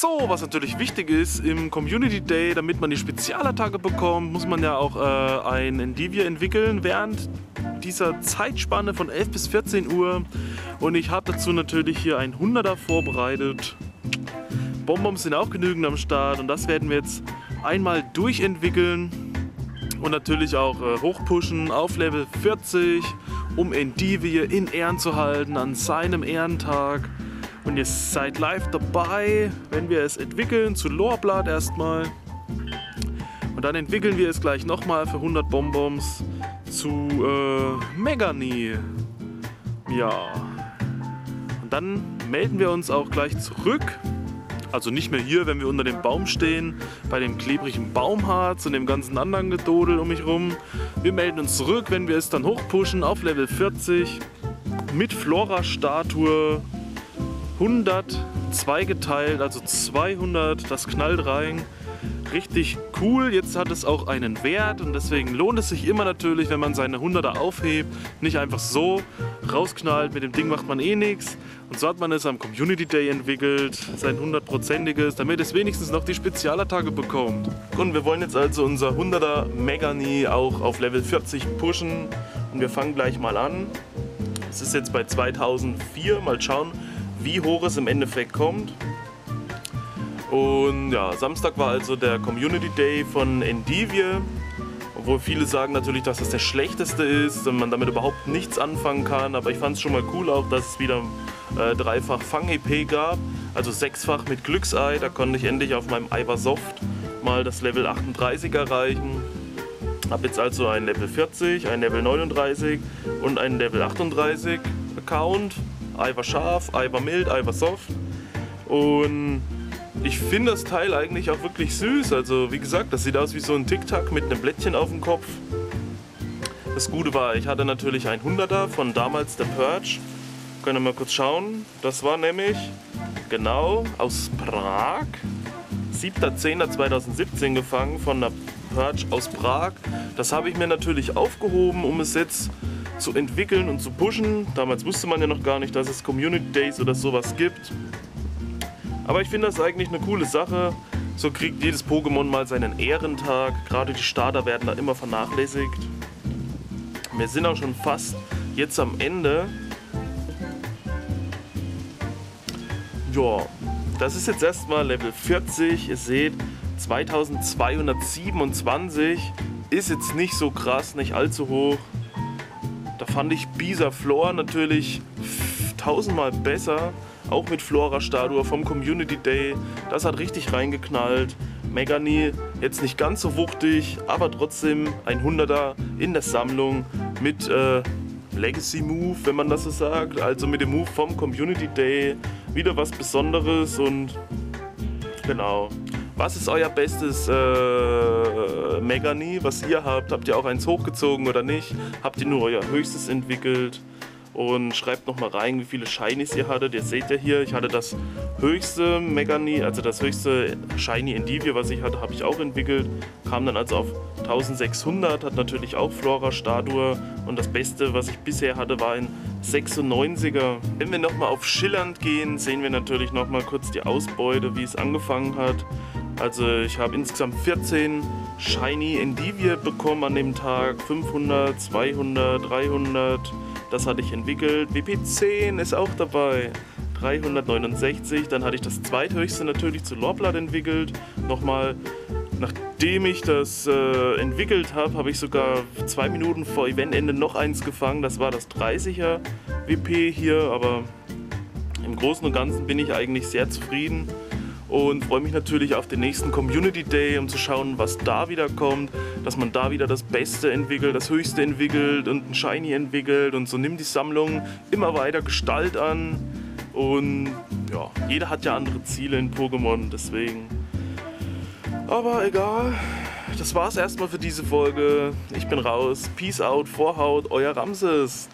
So, was natürlich wichtig ist, im Community Day, damit man die Spezialattacke bekommt, muss man ja auch äh, ein Endivia entwickeln während dieser Zeitspanne von 11 bis 14 Uhr. Und ich habe dazu natürlich hier ein 100er vorbereitet. Bonbons sind auch genügend am Start und das werden wir jetzt einmal durchentwickeln und natürlich auch äh, hochpushen auf Level 40, um Endivie in Ehren zu halten an seinem Ehrentag. Und ihr seid live dabei, wenn wir es entwickeln, zu Loreblatt erstmal. Und dann entwickeln wir es gleich nochmal für 100 Bonbons zu äh, Megani. Ja. Und dann melden wir uns auch gleich zurück. Also nicht mehr hier, wenn wir unter dem Baum stehen, bei dem klebrigen Baumharz und dem ganzen anderen Gedodel um mich rum. Wir melden uns zurück, wenn wir es dann hochpushen auf Level 40 mit Flora-Statue 100 zweigeteilt, also 200, das knallt rein richtig cool. Jetzt hat es auch einen Wert und deswegen lohnt es sich immer natürlich, wenn man seine 100er aufhebt, nicht einfach so rausknallt. Mit dem Ding macht man eh nichts. Und so hat man es am Community Day entwickelt, sein 100%iges, damit es wenigstens noch die Spezialattacke bekommt. Und wir wollen jetzt also unser 100er Megani auch auf Level 40 pushen. Und wir fangen gleich mal an. Es ist jetzt bei 2004. Mal schauen, wie hoch es im Endeffekt kommt. Und ja, Samstag war also der Community Day von Endivie. Obwohl viele sagen natürlich, dass das der schlechteste ist und man damit überhaupt nichts anfangen kann. Aber ich fand es schon mal cool auch, dass es wieder äh, dreifach Fang-EP gab. Also sechsfach mit Glücksei. Da konnte ich endlich auf meinem Iversoft mal das Level 38 erreichen. Hab jetzt also ein Level 40, ein Level 39 und ein Level 38 Account. Iver scharf, Iver mild, Iver soft. Und ich finde das Teil eigentlich auch wirklich süß. Also wie gesagt, das sieht aus wie so ein Tic-Tac mit einem Blättchen auf dem Kopf. Das Gute war, ich hatte natürlich ein 100er von damals der Purge. Können wir mal kurz schauen. Das war nämlich genau aus Prag. 7.10.2017 gefangen von der Purge aus Prag. Das habe ich mir natürlich aufgehoben, um es jetzt zu entwickeln und zu pushen. Damals wusste man ja noch gar nicht, dass es Community Days oder sowas gibt. Aber ich finde das eigentlich eine coole Sache. So kriegt jedes Pokémon mal seinen Ehrentag. Gerade die Starter werden da immer vernachlässigt. Wir sind auch schon fast jetzt am Ende. Ja, das ist jetzt erstmal Level 40. Ihr seht, 2227 ist jetzt nicht so krass, nicht allzu hoch. Da fand ich Bisa Floor natürlich tausendmal besser. Auch mit Flora-Statue vom Community Day. Das hat richtig reingeknallt. Megani jetzt nicht ganz so wuchtig, aber trotzdem ein 100er in der Sammlung mit äh, Legacy Move, wenn man das so sagt. Also mit dem Move vom Community Day. Wieder was Besonderes und genau. Was ist euer bestes äh, Megani, was ihr habt? Habt ihr auch eins hochgezogen oder nicht? Habt ihr nur euer höchstes entwickelt? und schreibt nochmal rein, wie viele Shinies ihr hattet. Ihr seht ja hier, ich hatte das höchste Megani, also das höchste Shiny Endivie, was ich hatte, habe ich auch entwickelt. Kam dann also auf 1600, hat natürlich auch Flora-Statue und das Beste, was ich bisher hatte, war ein 96er. Wenn wir nochmal auf Schillernd gehen, sehen wir natürlich nochmal kurz die Ausbeute, wie es angefangen hat. Also ich habe insgesamt 14 Shiny Endivie bekommen an dem Tag. 500, 200, 300, das hatte ich entwickelt. WP10 ist auch dabei. 369. Dann hatte ich das zweithöchste natürlich zu Lorblatt entwickelt. Nochmal, nachdem ich das äh, entwickelt habe, habe ich sogar zwei Minuten vor Eventende noch eins gefangen. Das war das 30er WP hier, aber im Großen und Ganzen bin ich eigentlich sehr zufrieden und freue mich natürlich auf den nächsten Community Day, um zu schauen, was da wieder kommt, dass man da wieder das Beste entwickelt, das Höchste entwickelt und ein Shiny entwickelt und so nimmt die Sammlung immer weiter Gestalt an und ja, jeder hat ja andere Ziele in Pokémon, deswegen. Aber egal, das war's erstmal für diese Folge. Ich bin raus. Peace out, Vorhaut, euer Ramses.